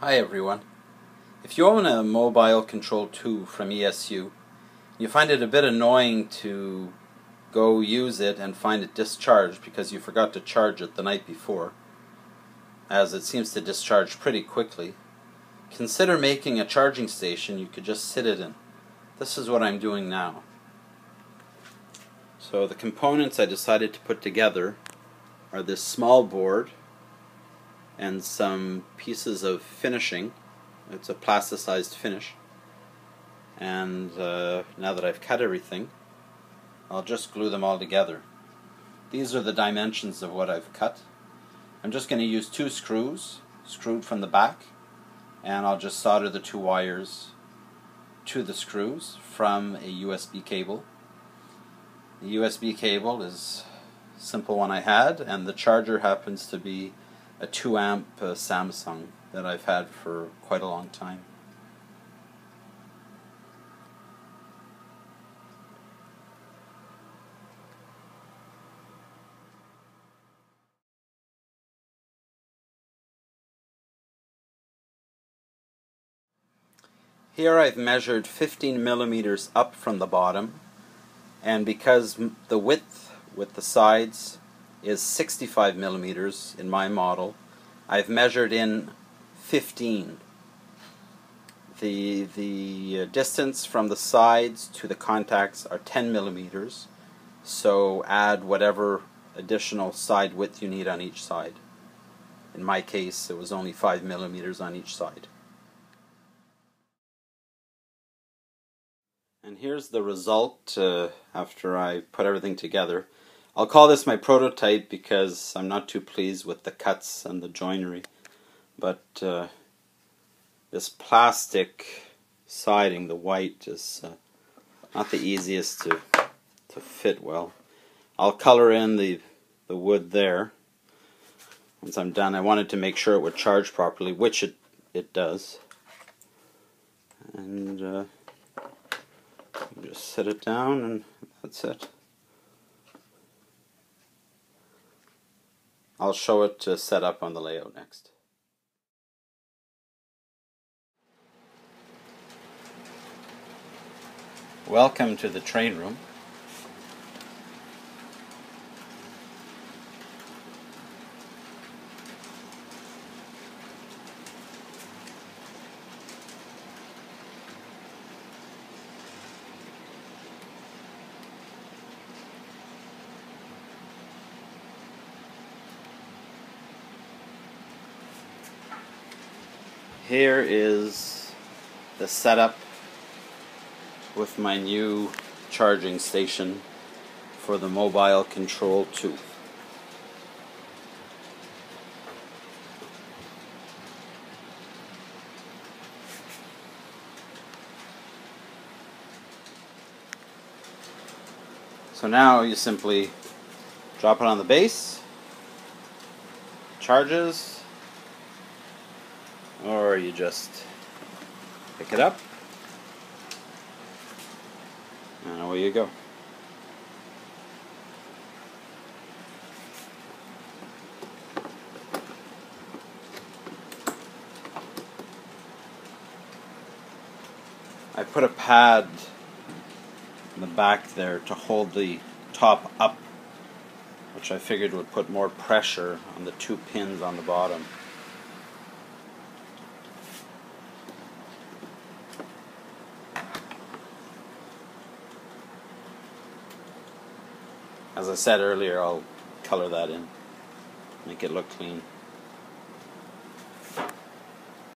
Hi everyone. If you own a mobile control 2 from ESU, you find it a bit annoying to go use it and find it discharged because you forgot to charge it the night before, as it seems to discharge pretty quickly, consider making a charging station you could just sit it in. This is what I'm doing now. So the components I decided to put together are this small board and some pieces of finishing. It's a plasticized finish. And uh, now that I've cut everything, I'll just glue them all together. These are the dimensions of what I've cut. I'm just going to use two screws, screwed from the back, and I'll just solder the two wires to the screws from a USB cable. The USB cable is simple one I had, and the charger happens to be a 2 amp uh, Samsung that I've had for quite a long time. Here I've measured 15 millimeters up from the bottom and because the width with the sides is 65 millimeters in my model. I've measured in 15. The, the uh, distance from the sides to the contacts are 10 millimeters, so add whatever additional side width you need on each side. In my case, it was only 5 millimeters on each side. And here's the result uh, after I put everything together. I'll call this my prototype because I'm not too pleased with the cuts and the joinery. But uh, this plastic siding, the white, is uh, not the easiest to, to fit well. I'll color in the, the wood there. Once I'm done, I wanted to make sure it would charge properly, which it, it does. And uh, just set it down and that's it. I'll show it to set up on the layout next. Welcome to the train room. Here is the setup with my new charging station for the mobile control 2. So now you simply drop it on the base, charges, or you just pick it up and away you go. I put a pad in the back there to hold the top up which I figured would put more pressure on the two pins on the bottom. As I said earlier, I'll color that in, make it look clean.